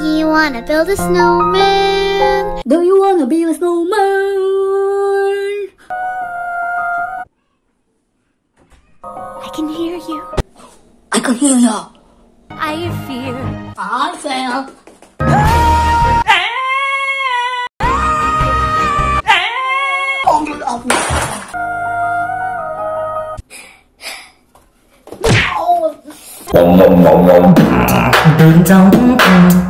you wanna build a snowman? Do you wanna be a snowman? I can hear you. I can hear you. I fear. I feel. Damat ka sita. Tama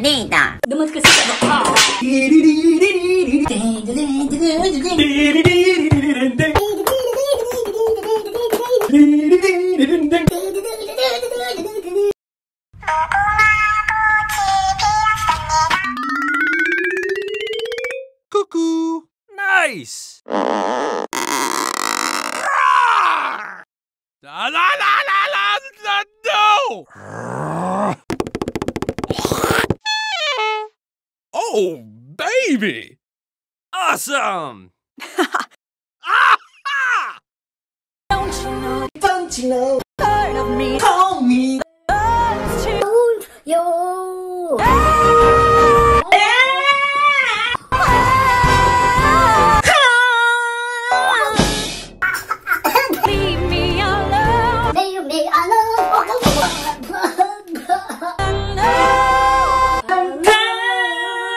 data. Damat ka sita. Cuckoo! Nice! Oh, baby! Awesome! Ah! Yo.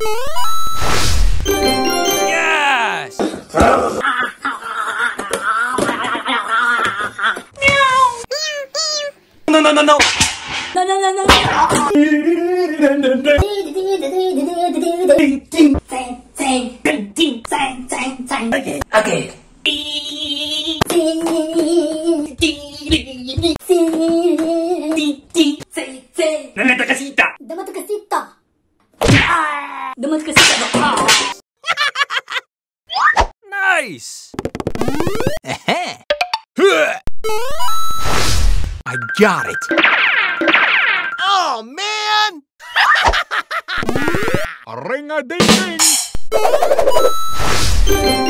Yes! No, no, no, no! No, no, no, no. Okay. Damat ka sita. Nice! I got it! Oh, man! Ring a ding ding!